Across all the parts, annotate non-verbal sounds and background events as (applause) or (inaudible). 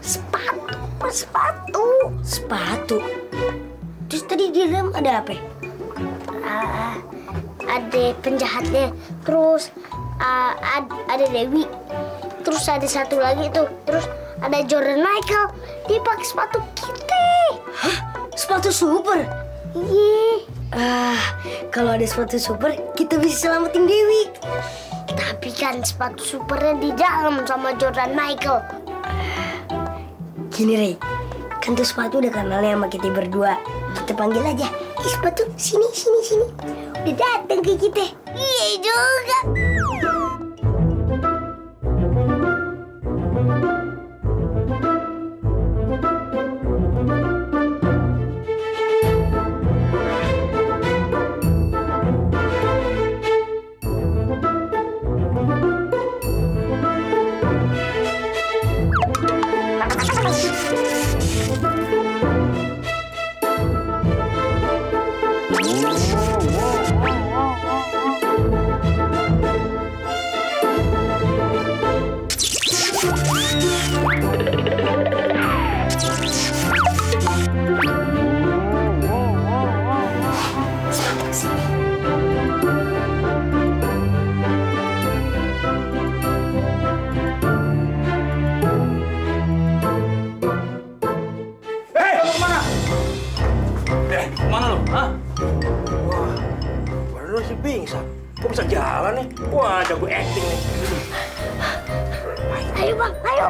sepatu, sepatu. Sepatu? Terus tadi di dalam ada apa? Ah, ada penjahatnya. Terus ah, ad- ada Dewi. Terus ada satu lagi tuh. Terus ada Jordan Michael. Dia pakai sepatu kita. Hah? Sepatu super? Iya. Ah, kalau ada sepatu super, kita bisa selamatin Dewi. Tapi kan sepatu supernya di dalam sama Jordan Michael. Gini, Ray. Kan tuh sepatu udah kenalnya sama kita berdua. Kita panggil aja. Eh, sepatu, sini, sini, sini. Udah datang ke kita. Iya juga. Wah, baru lu si pingsan. Kok bisa jalan nih? Wah, jago acting nih. Ayo bang, ayo.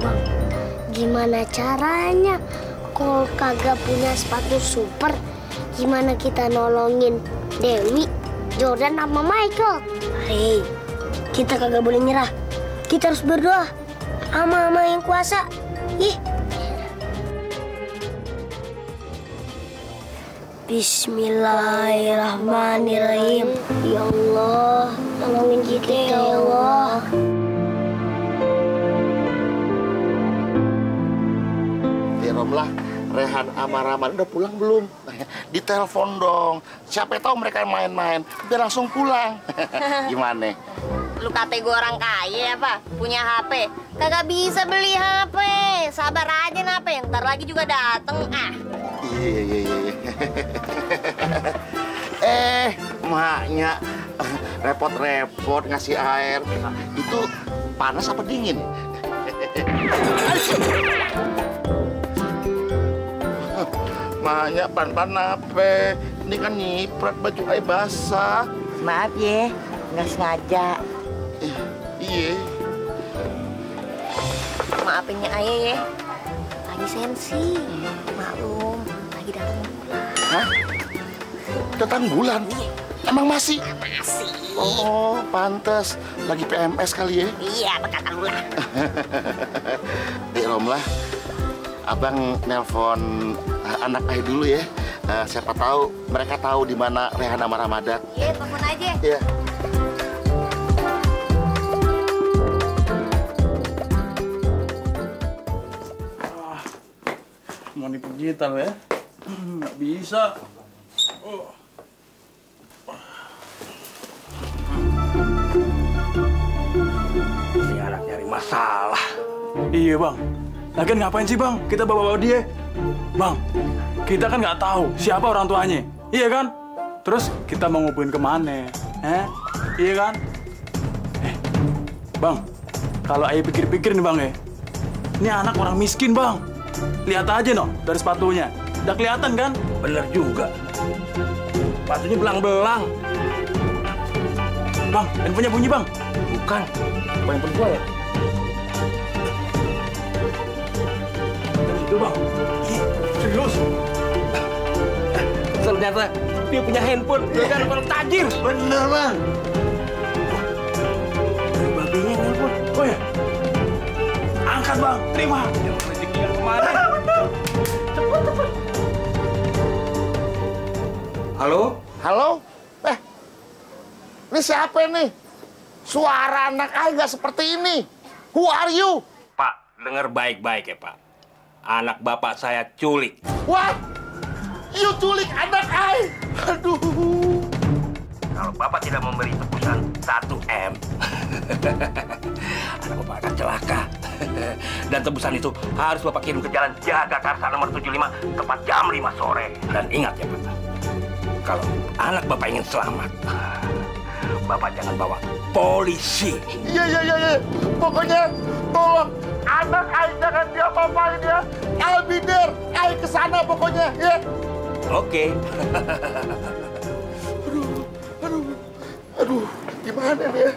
Bang, gimana caranya? Kalau kagak punya sepatu super, gimana kita nolongin Dewi, Jordan, sama Michael? Ray, kita kagak boleh nyerah. Kita harus berdoa. Ama ama yang kuasa. Ih. Bismillahirrahmanirrahim. Ya Allah, tolongin kita ya Allah. Rom lah, Rehan sama Rahman udah pulang belum? (laughs) Ditelepon dong. Siapa tahu mereka main-main, biar langsung pulang. (laughs) Gimana? Lu kata gue orang kaya apa? Punya HP? Kagak bisa beli HP. Sabar aja nape, ntar lagi juga dateng. Ah, Iya, iya, iya. iya. (laughs) eh, maknya repot-repot ngasih air. Itu panas apa dingin? (laughs) Maknya pan-pan apa? Ini kan nyiprat baju air basah. maaf ya, nggak sengaja. Iya. Maafin ya ayah ya. Lagi sensi. Maklum, lagi datang. Hah? Datang bulan? Emang masih? Masih. Oh, pantas. Lagi PMS kali ya? Iya, berkata lu lah. (laughs) Di Romlah, abang nelpon eh, anak ayah dulu ya. Eh, siapa tahu mereka tahu di mana Rehan sama Ramadan. Iya, telepon aja. Ya. Kita lo ya? (clears throat) Nggak bisa. Oh. Ini anak nyari masalah. Iya bang. Lagian ngapain sih bang? Kita bawa-bawa dia. Bang, kita kan nggak tahu siapa orang tuanya. Iya kan? Terus kita mau ngubungin ke mana? Eh? Iya kan? Eh, bang, kalau ayah pikir-pikir nih bang ya, ini anak orang miskin bang. Lihat aja no dari sepatunya. Udah kelihatan kan? Bener juga. Sepatunya belang-belang. Bang, handphonenya bunyi bang. Bukan. Apa yang perempuan ya? Situ bang. Ih, serius? Ternyata dia punya handphone. Dia kan orang tajir. Bener, Bang. Babinya handphone. Oh ya? Angkat bang, terima. Rezeki yang kemarin. Halo? Halo? Eh, ini siapa nih? Suara anak ayah nggak seperti ini. Who are you? Dengar baik-baik ya, Pak. Anak bapak saya culik. What? You culik anak ai? Aduh. Kalau bapak tidak memberi tebusan 1 M, (laughs) Dan tebusan itu harus bapak kirim ke jalan Jagakarsa nomor 75 tepat jam 5 sore. Dan ingat ya Pak, kalau anak bapak ingin selamat, bapak jangan bawa polisi. Iya iya iya iya. Pokoknya tolong anak ai jangan diapa-apain ya. Ai binder, ai ke sana pokoknya ya. Oke. Aduh, aduh, gimana nih ya?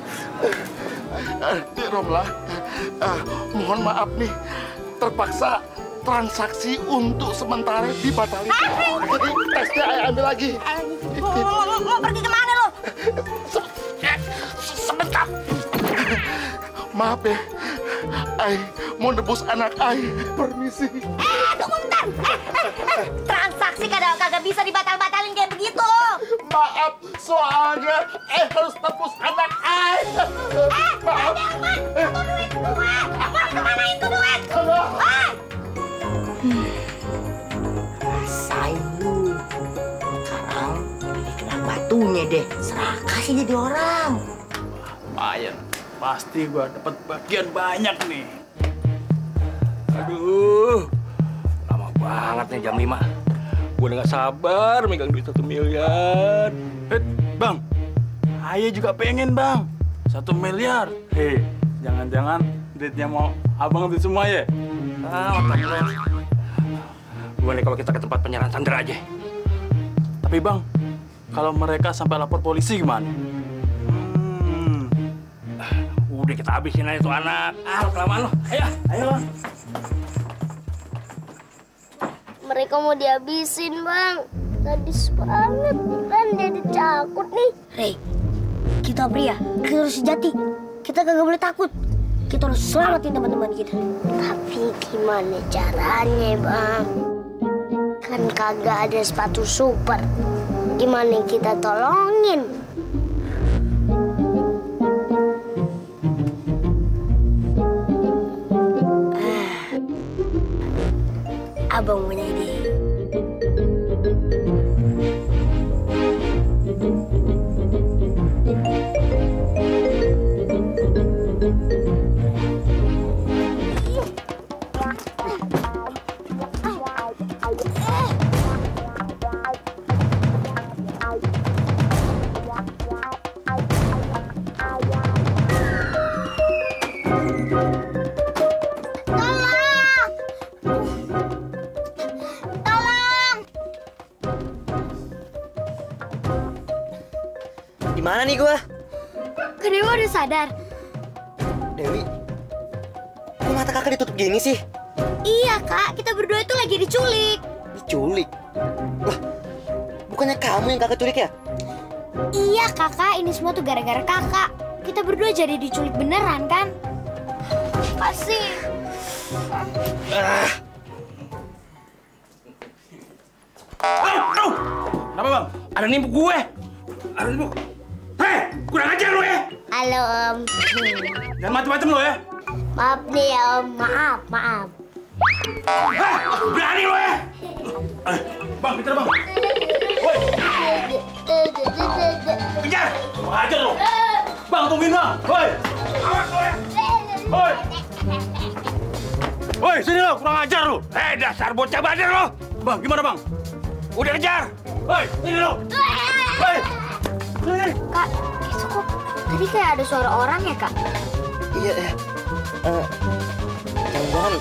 Eh, Dik Romlah, ah, mohon maaf nih, terpaksa transaksi untuk sementara dibatalkan. Jadi tesnya saya ambil lagi. Mau, mau, mau pergi ke mana lo? Se- eh, Sebentar. Maaf ya, Ai mau nebus anak Ai. Permisi. Eh, tunggu bentar. Eh, eh, eh. Transaksi kagak kagak bisa dibatal-batalin kayak begitu. Maaf, soalnya eh harus tebus Sih jadi orang. Lumayan. Pasti gua dapat bagian banyak nih. Aduh, lama banget nih jam 5. Gue udah gak sabar megang duit satu miliar. Eh, bang. Ayo juga pengen bang. Satu miliar. Hei, jangan-jangan duitnya mau abang ambil semua ya? Ah, otak. Gimana kalau kita ke tempat penyerahan Sandra aja? Tapi bang, kalau mereka sampai lapor polisi gimana? Hmm, Udah kita habisin aja tuh anak. Ah, kelamaan lo. Ayo, ayo. Mereka mau dihabisin, Bang. Sadis banget. Kan jadi takut nih. Rey, kita pria, kita harus sejati. Kita kagak boleh takut. Kita harus selamatin teman-teman kita. Tapi gimana caranya, Bang? Kan kagak ada sepatu super. Gimana kita tolongin? Abang punya Di mana nih gua? Kedewa udah sadar. Dewi. Kok mata kakak ditutup gini sih? Iya, Kak. Kita berdua itu lagi diculik. Diculik. Lah, bukannya kamu yang kakak culik ya? Iya, Kakak. Ini semua tuh gara-gara Kakak. Kita berdua jadi diculik beneran, kan? Pasti. kenapa bang? Ada nimbuk gue. Ada nimbuk. Hei, kurang ajar lo ya. Halo, Om. Jangan macem-macem lo ya. Maaf nih, Om. Maaf, maaf. Hah, berani lo ya. Eh, bang, kejar bang. Woi, Kejar. kurang ajar lo. Bang, tungguin bang. Woi, Awas lo ya. woi. Woi, sini lo, kurang ajar lo. Eh, dasar bocah badar lo. Bang, gimana bang? Udah kejar. Woi, sini lo. Woi. Kak, itu kok tadi kayak ada suara orang ya, Kak? Iya, eh. eh, Jangan-jangan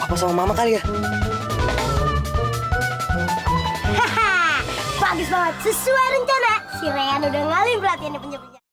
papa sama mama kali ya? Haha, bagus banget. Sesuai rencana. Si Rehan udah ngalim pelatihannya penjara.